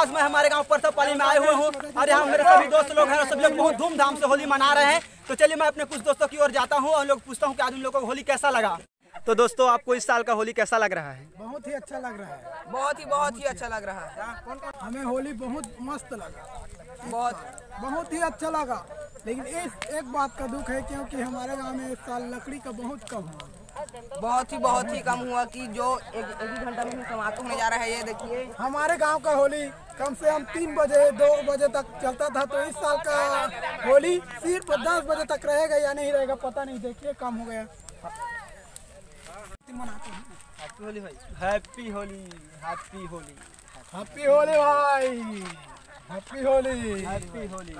आज मैं हमारे गाँव परसपाली में आए हुए हूँ। और यहाँ मेरे सभी दोस्त लोग हैं और सभी लोग बहुत धूमधाम से होली मना रहे हैं। तो चलिए मैं अपने कुछ दोस्तों की ओर जाता हूँ और लोग पूछता हूँ कि आज उन लोगों को होली कैसा लगा? तो दोस्तों आपको इस साल का होली कैसा लग रहा है? बहुत ही अच्छा लग रहा है। बहुत ही बहुत ही अच्छा लग रहा है। हमें होली बहुत मस्त लगा। बहुत। बहुत ही अच्छा लगा। लेकिन इस एक बात का दुख है क्योंकि हमारे गाँव में इस साल लकड़ी का बहुत कम हुआ। बहुत ही बहुत ही कम हुआ कि जो एक एक ही घंटा में समाप्त होने जा रहा है ये देखिए। हमारे गाँव का होली कम से कम तीन बजे दो बजे तक चलता था तो इस साल का होली सिर्फ़ दस बजे तक रहेगा या नहीं रहेगा पता नहीं देखिए कम हो गया। मनाते हैं हैप्पी होली भाई happy Holi happy Holi happy Holi भाई happy Holi happy Holi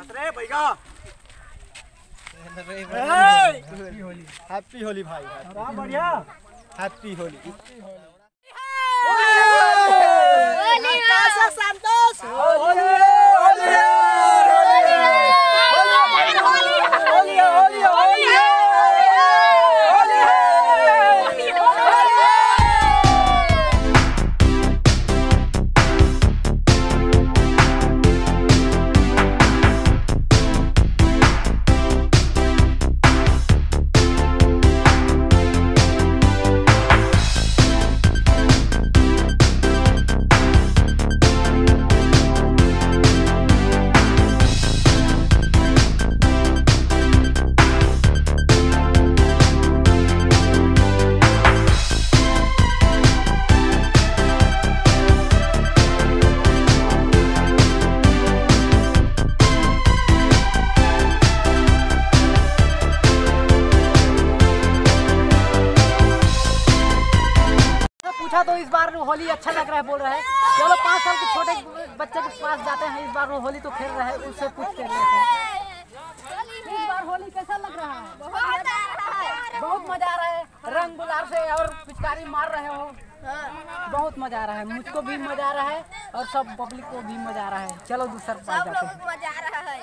happy Holi happy Holi भाई बढ़िया हैप्पी होली बार होली अच्छा लग रहा है बोल रहा है। चलो पाँच साल के छोटे बच्चे के पास जाते हैं इस बार वो होली तो खेल रहे हैं उससे पूछते हैं। इस बार होली कैसा लग रहा है? बहुत मज़ा आ रहा है। रंग गुलाल से और पिचकारी मार रहे हो। बहुत मज़ा आ रहा है। मुझको भी मज़ा आ रहा है और सब पब्लिक को भी मज़ा आ रहा है। चलो दूसरा पास जाते हैं मज़ा आ रहा है।